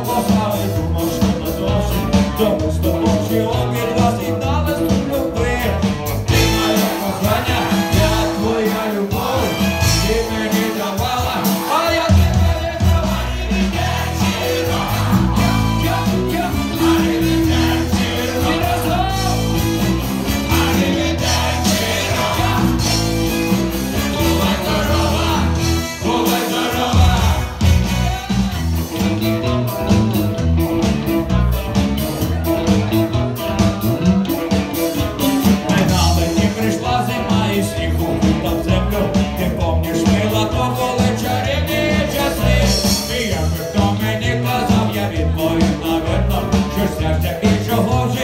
Поплавает в морском дождь, дом Most nem csak és a hozzá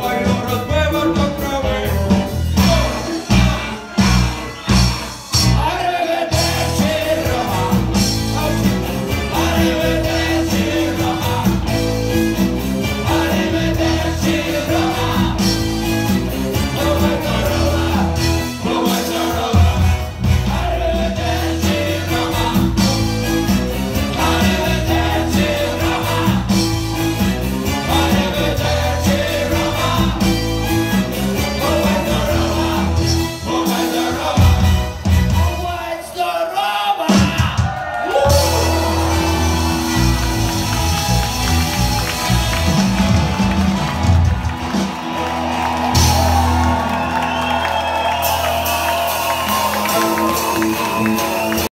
Lord,